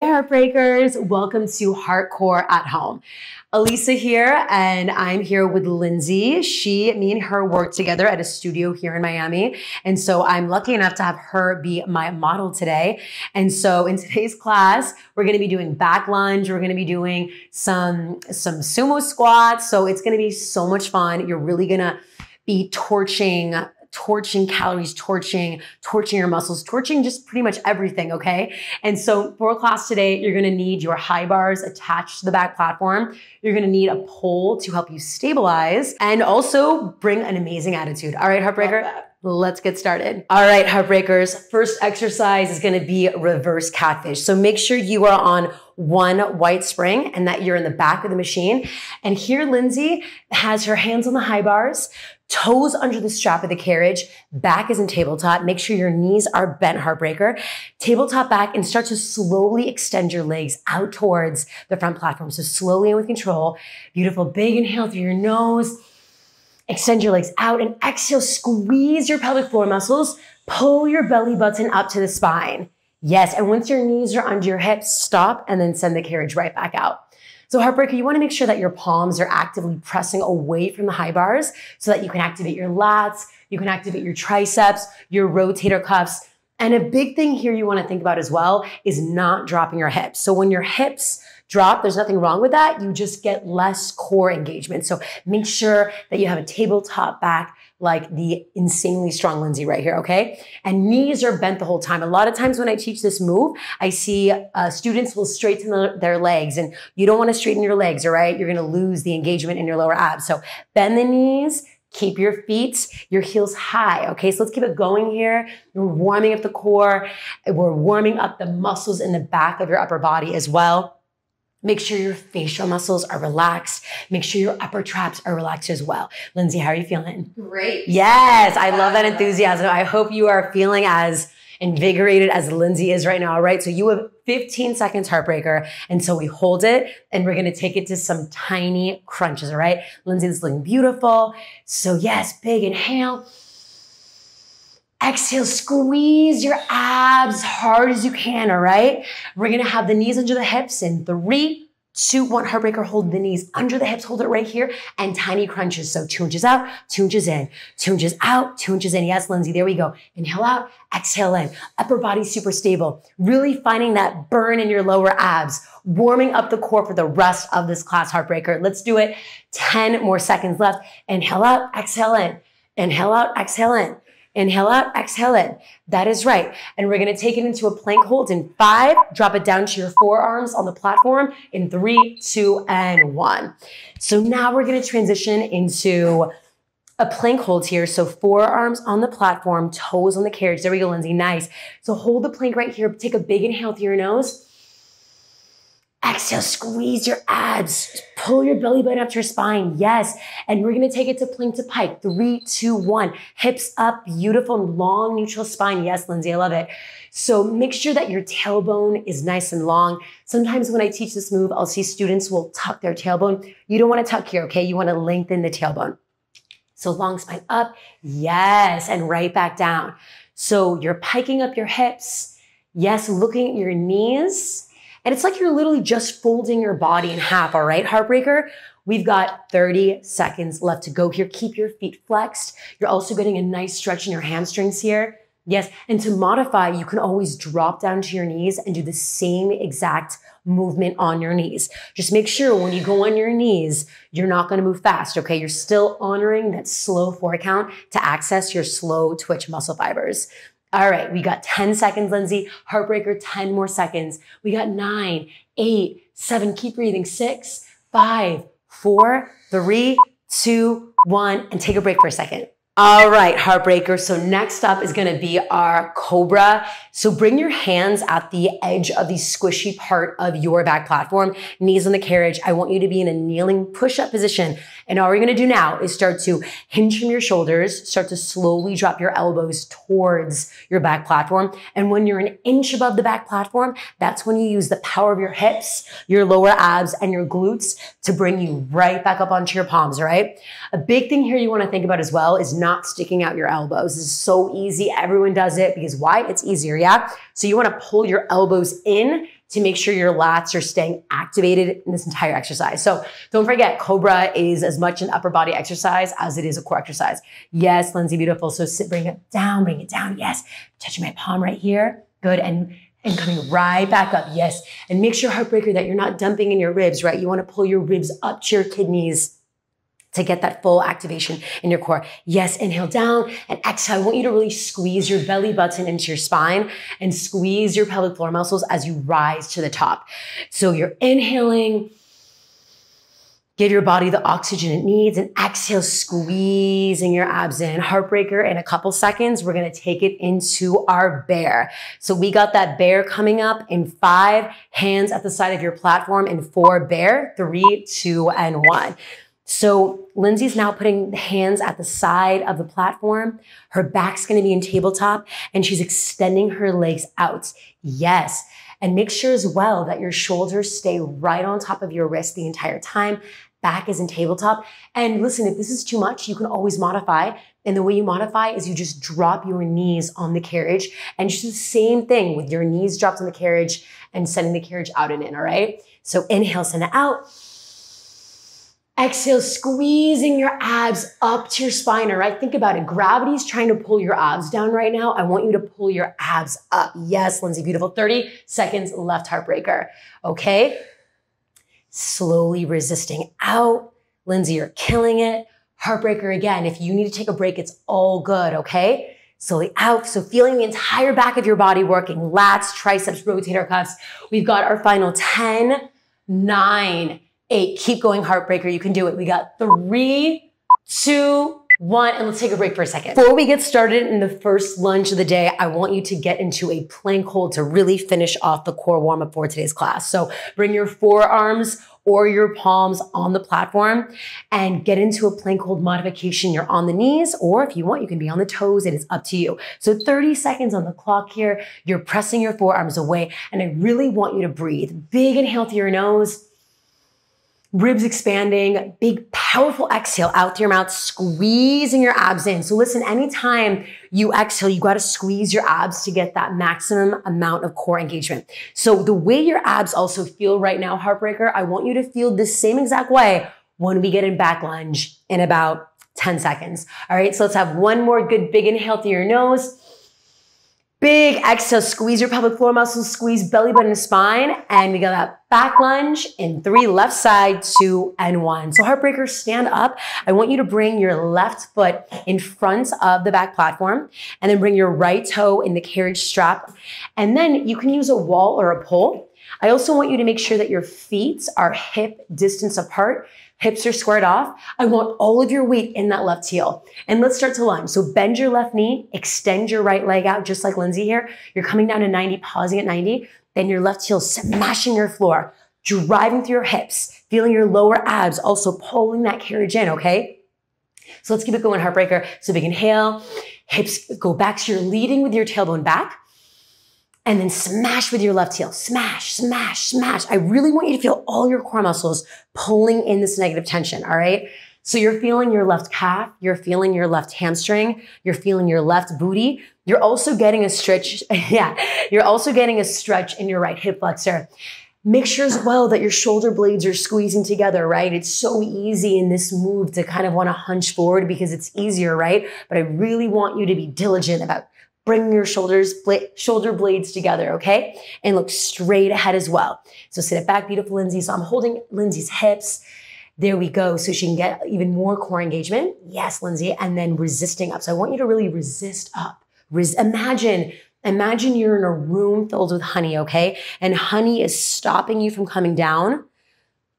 Heartbreakers, welcome to Heartcore at Home. Elisa here, and I'm here with Lindsay. She, me and her work together at a studio here in Miami. And so I'm lucky enough to have her be my model today. And so in today's class, we're gonna be doing back lunge, we're gonna be doing some, some sumo squats. So it's gonna be so much fun. You're really gonna be torching torching calories, torching, torching your muscles, torching just pretty much everything, okay? And so for class today, you're gonna need your high bars attached to the back platform. You're gonna need a pole to help you stabilize and also bring an amazing attitude. All right, Heartbreaker? Let's get started. All right, Heartbreakers. First exercise is gonna be reverse catfish. So make sure you are on one white spring and that you're in the back of the machine. And here, Lindsay has her hands on the high bars, toes under the strap of the carriage, back is in tabletop. Make sure your knees are bent, heartbreaker. Tabletop back and start to slowly extend your legs out towards the front platform. So slowly and with control. Beautiful. Big inhale through your nose. Extend your legs out and exhale. Squeeze your pelvic floor muscles. Pull your belly button up to the spine. Yes. And once your knees are under your hips, stop and then send the carriage right back out. So Heartbreaker, you want to make sure that your palms are actively pressing away from the high bars so that you can activate your lats, you can activate your triceps, your rotator cuffs. And a big thing here you want to think about as well is not dropping your hips. So when your hips drop, there's nothing wrong with that. You just get less core engagement. So make sure that you have a tabletop back like the insanely strong Lindsay right here, okay? And knees are bent the whole time. A lot of times when I teach this move, I see uh, students will straighten the, their legs and you don't want to straighten your legs, all right? You're going to lose the engagement in your lower abs. So bend the knees, Keep your feet, your heels high. Okay, so let's keep it going here. We're warming up the core. We're warming up the muscles in the back of your upper body as well. Make sure your facial muscles are relaxed. Make sure your upper traps are relaxed as well. Lindsay, how are you feeling? Great. Yes, I love that enthusiasm. I hope you are feeling as invigorated as Lindsay is right now. All right. So you have 15 seconds heartbreaker. And so we hold it and we're going to take it to some tiny crunches. All right. Lindsay, this is looking beautiful. So yes, big inhale. Exhale, squeeze your abs hard as you can, all right? We're gonna have the knees under the hips in three, two, one. Heartbreaker, hold the knees under the hips, hold it right here, and tiny crunches. So two inches out, two inches in, two inches out, two inches in. Yes, Lindsay, there we go. Inhale out, exhale in. Upper body super stable. Really finding that burn in your lower abs, warming up the core for the rest of this class, Heartbreaker. Let's do it. 10 more seconds left. Inhale out, exhale in. Inhale out, exhale in. Inhale out, exhale in. That is right. And we're going to take it into a plank hold in five. Drop it down to your forearms on the platform in three, two, and one. So now we're going to transition into a plank hold here. So forearms on the platform, toes on the carriage. There we go, Lindsay. Nice. So hold the plank right here. Take a big inhale through your nose. Exhale, squeeze your abs. Pull your belly button up to your spine. Yes. And we're going to take it to plank to pike. Three, two, one. Hips up. Beautiful, long, neutral spine. Yes, Lindsay, I love it. So make sure that your tailbone is nice and long. Sometimes when I teach this move, I'll see students will tuck their tailbone. You don't want to tuck here, okay? You want to lengthen the tailbone. So long spine up. Yes. And right back down. So you're piking up your hips. Yes. Looking at your knees and it's like you're literally just folding your body in half, all right, Heartbreaker? We've got 30 seconds left to go here. Keep your feet flexed. You're also getting a nice stretch in your hamstrings here. Yes, and to modify, you can always drop down to your knees and do the same exact movement on your knees. Just make sure when you go on your knees, you're not going to move fast, okay? You're still honoring that slow four count to access your slow twitch muscle fibers. All right, we got 10 seconds, Lindsay. Heartbreaker, 10 more seconds. We got nine, eight, seven. Keep breathing. Six, five, four, three, two, one, and take a break for a second. All right, Heartbreaker. So next up is gonna be our Cobra. So bring your hands at the edge of the squishy part of your back platform, knees on the carriage. I want you to be in a kneeling push-up position. And all we're gonna do now is start to hinge from your shoulders, start to slowly drop your elbows towards your back platform. And when you're an inch above the back platform, that's when you use the power of your hips, your lower abs, and your glutes to bring you right back up onto your palms, right? A big thing here you wanna think about as well is not sticking out your elbows. This is so easy. Everyone does it because why? It's easier, yeah? So you wanna pull your elbows in to make sure your lats are staying activated in this entire exercise. So don't forget, Cobra is as much an upper body exercise as it is a core exercise. Yes, Lindsay, beautiful. So sit, bring it down, bring it down. Yes, touching my palm right here. Good. And and coming right back up. Yes. And make sure, heartbreaker, that you're not dumping in your ribs, right? You want to pull your ribs up to your kidneys to get that full activation in your core. Yes, inhale down and exhale. I want you to really squeeze your belly button into your spine and squeeze your pelvic floor muscles as you rise to the top. So you're inhaling Give your body the oxygen it needs and exhale, squeezing your abs in. Heartbreaker in a couple seconds. We're to take it into our bear. So we got that bear coming up in five hands at the side of your platform in four bear, three, two, and one. So Lindsay's now putting hands at the side of the platform. Her back's going to be in tabletop and she's extending her legs out. Yes. And make sure as well that your shoulders stay right on top of your wrist the entire time back is in tabletop. And listen, if this is too much, you can always modify. And the way you modify is you just drop your knees on the carriage and just the same thing with your knees dropped on the carriage and sending the carriage out and in, all right? So inhale, send it out. Exhale, squeezing your abs up to your spine, all right? Think about it. Gravity's trying to pull your abs down right now. I want you to pull your abs up. Yes, Lindsay, beautiful. 30 seconds left, heartbreaker. Okay? slowly resisting out. Lindsay, you're killing it. Heartbreaker again. If you need to take a break, it's all good, okay? Slowly out. So feeling the entire back of your body working, lats, triceps, rotator cuffs. We've got our final 10, nine, eight. Keep going, heartbreaker. You can do it. We got three, two, one, and let's take a break for a second. Before we get started in the first lunge of the day, I want you to get into a plank hold to really finish off the core warm up for today's class. So bring your forearms or your palms on the platform and get into a plank hold modification. You're on the knees, or if you want, you can be on the toes. It is up to you. So 30 seconds on the clock here. You're pressing your forearms away, and I really want you to breathe. Big inhale through your nose ribs expanding, big, powerful exhale out through your mouth, squeezing your abs in. So listen, anytime you exhale, you got to squeeze your abs to get that maximum amount of core engagement. So the way your abs also feel right now, Heartbreaker, I want you to feel the same exact way when we get in back lunge in about 10 seconds. All right. So let's have one more good big inhale through your nose. Big exhale, squeeze your pelvic floor muscles, squeeze belly button and spine, and we got that back lunge in three, left side, two, and one. So heartbreakers, stand up. I want you to bring your left foot in front of the back platform, and then bring your right toe in the carriage strap. And then you can use a wall or a pole. I also want you to make sure that your feet are hip distance apart Hips are squared off. I want all of your weight in that left heel. And let's start to lunge. So bend your left knee, extend your right leg out, just like Lindsay here. You're coming down to 90, pausing at 90. Then your left heel smashing your floor, driving through your hips, feeling your lower abs, also pulling that carriage in, okay? So let's keep it going, heartbreaker. So big inhale, hips go back. So you're leading with your tailbone back and then smash with your left heel. Smash, smash, smash. I really want you to feel all your core muscles pulling in this negative tension, all right? So you're feeling your left calf, you're feeling your left hamstring, you're feeling your left booty. You're also getting a stretch, yeah, you're also getting a stretch in your right hip flexor. Make sure as well that your shoulder blades are squeezing together, right? It's so easy in this move to kind of want to hunch forward because it's easier, right? But I really want you to be diligent about Bring your shoulders, shoulder blades together, okay? And look straight ahead as well. So sit it back, beautiful Lindsay. So I'm holding Lindsay's hips. There we go. So she can get even more core engagement. Yes, Lindsay. And then resisting up. So I want you to really resist up. Res- imagine Imagine you're in a room filled with honey, okay? And honey is stopping you from coming down.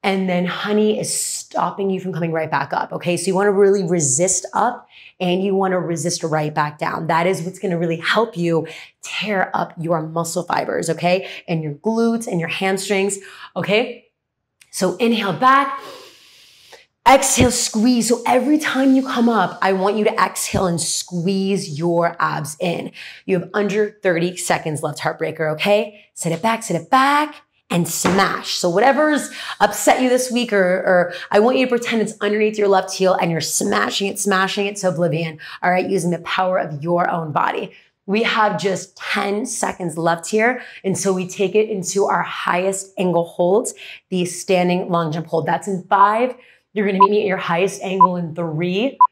And then honey is stopping you from coming right back up, okay? So you wanna really resist up and you want to resist right back down. That is what's going to really help you tear up your muscle fibers, okay? And your glutes and your hamstrings, okay? So inhale back. Exhale, squeeze. So every time you come up, I want you to exhale and squeeze your abs in. You have under 30 seconds left, heartbreaker, okay? Sit it back, sit it back and smash. So whatever's upset you this week, or, or, I want you to pretend it's underneath your left heel and you're smashing it, smashing it to oblivion, all right, using the power of your own body. We have just 10 seconds left here until we take it into our highest angle holds, the standing long jump hold. That's in five. You're gonna meet me at your highest angle in three,